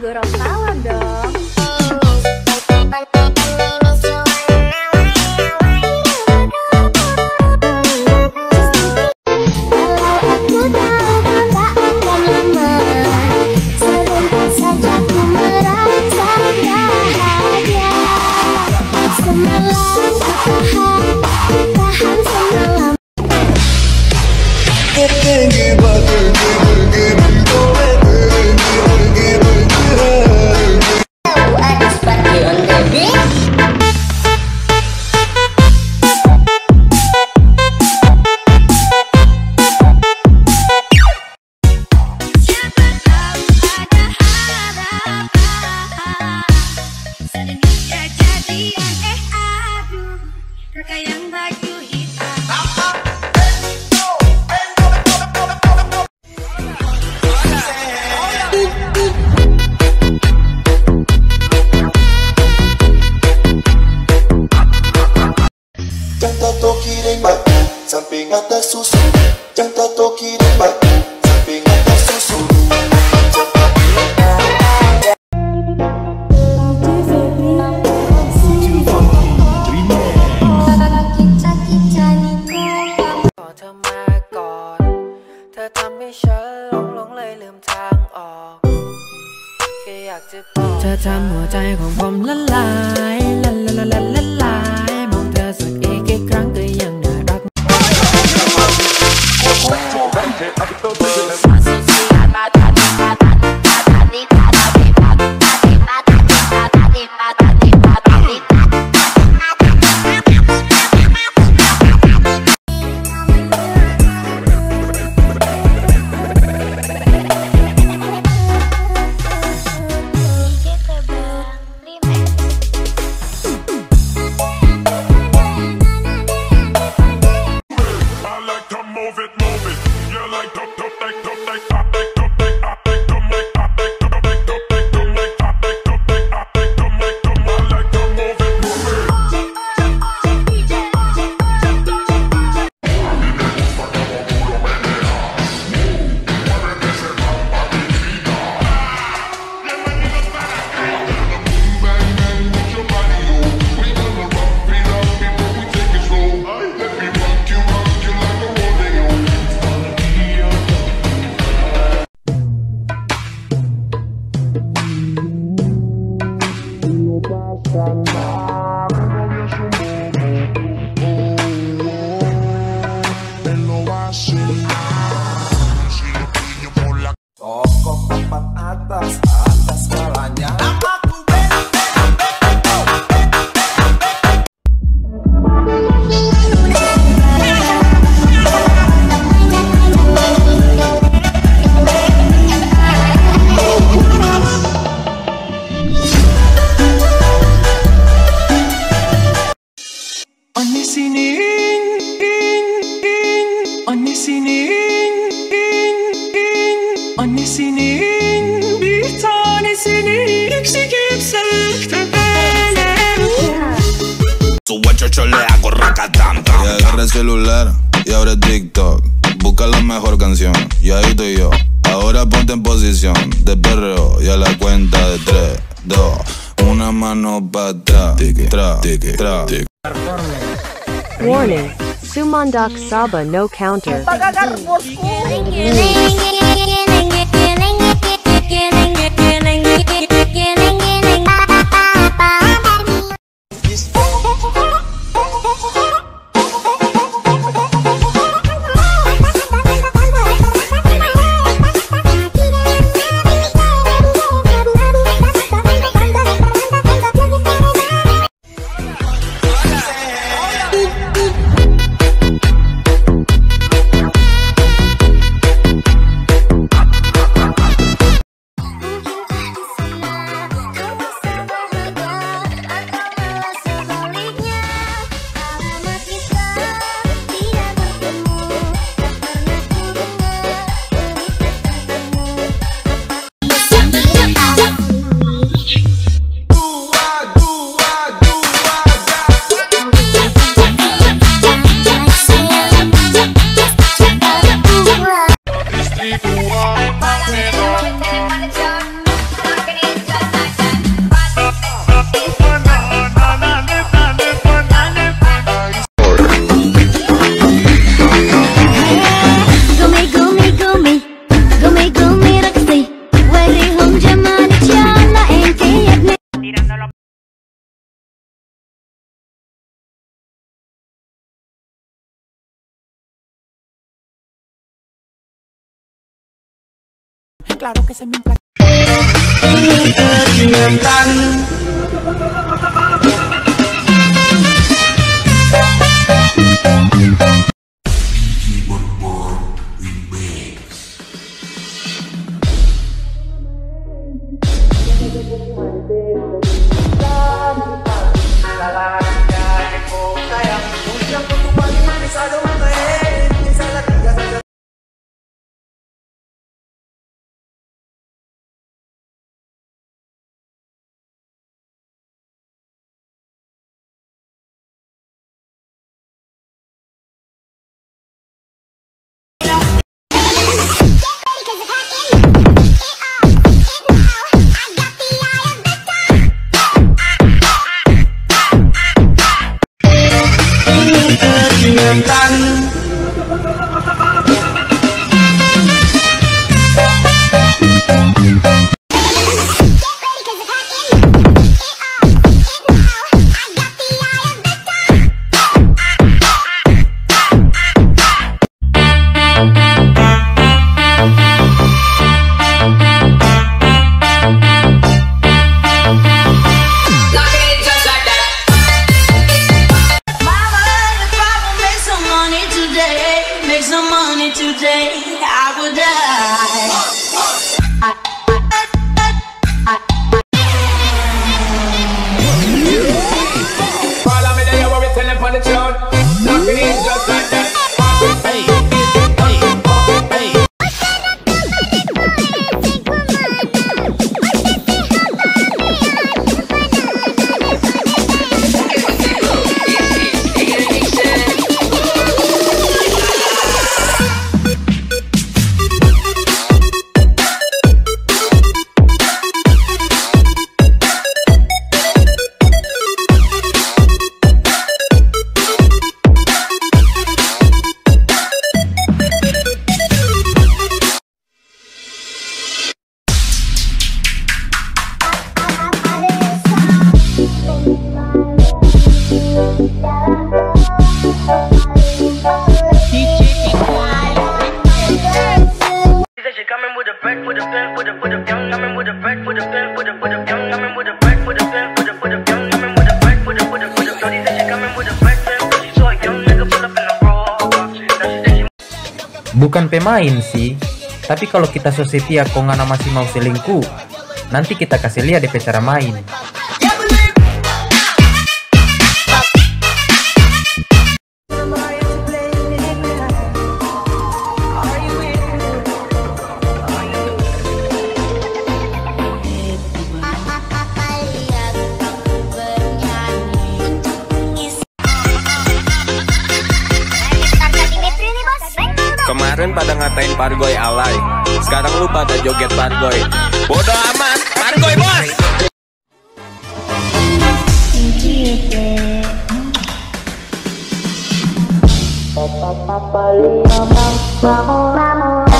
Gorontalo dong. อยากจะบอกเธอทำหัวใจของผมละลายละละละละละลายมองเธอสักอีกกี่ครั้งก็ยังน่ารัก I out box. Le hago racatán. Y agarra el celular y abre TikTok. Busca la mejor canción y ahí estoy yo. Ahora ponte en posición de perreo y a la cuenta de 3, 2, una mano para atrás. Tra, tra, tra. Warning. Sumandok Saba no counter. Claro que se me cantar. Today, I would die. Bukan pemain sih, tapi kalau kita so setia kok ngana masih mau selingkuh, nanti kita kasih lihat DP cara main. Kemarin pada ngatain Pargoy alay. Sekarang lu pada joget Pargoy. Bodoh amat. Pargoy bos! Memory,